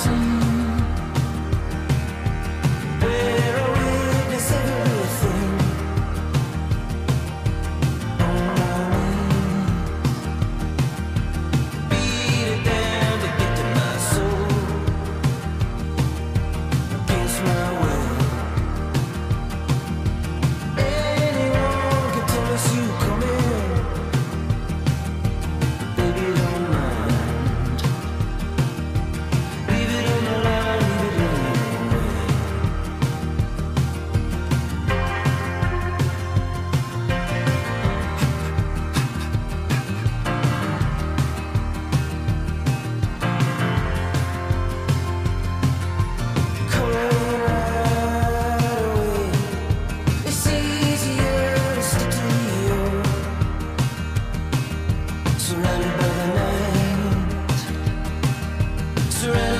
listen Surrender. by the night.